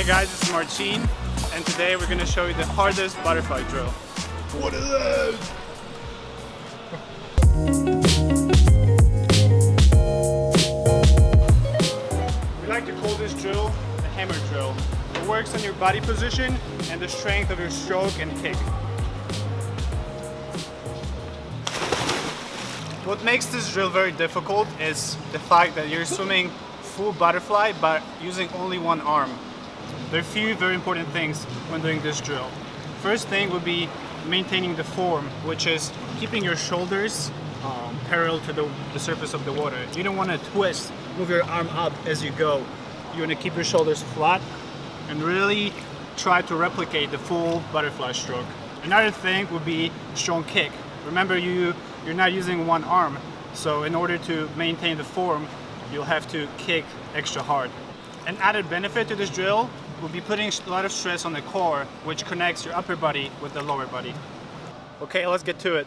Hey guys, this is Marcin, and today we're going to show you the hardest butterfly drill. What are those? We like to call this drill the hammer drill. It works on your body position and the strength of your stroke and kick. What makes this drill very difficult is the fact that you're swimming full butterfly but using only one arm. There are a few very important things when doing this drill. First thing would be maintaining the form, which is keeping your shoulders um, parallel to the, the surface of the water. You don't want to twist, move your arm up as you go. You want to keep your shoulders flat and really try to replicate the full butterfly stroke. Another thing would be strong kick. Remember you, you're not using one arm, so in order to maintain the form, you'll have to kick extra hard. An added benefit to this drill will be putting a lot of stress on the core, which connects your upper body with the lower body. Okay, let's get to it.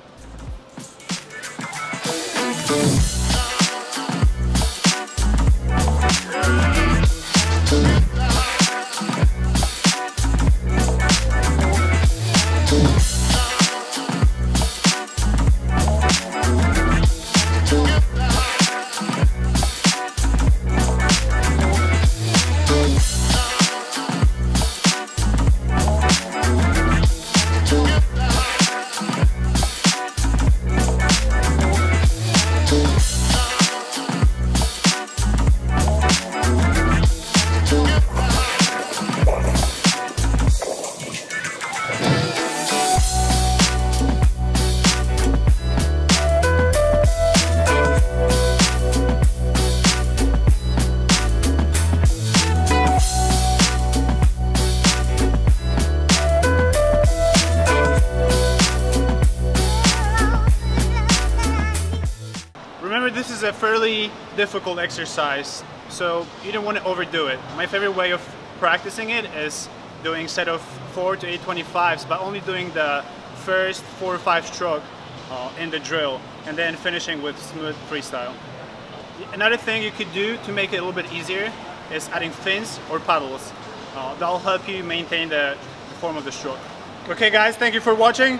This is a fairly difficult exercise, so you don't want to overdo it. My favorite way of practicing it is doing set of 4 to 825s, but only doing the first 4 or 5 stroke uh, in the drill, and then finishing with smooth freestyle. Another thing you could do to make it a little bit easier is adding fins or paddles. Uh, that'll help you maintain the form of the stroke. Okay guys, thank you for watching.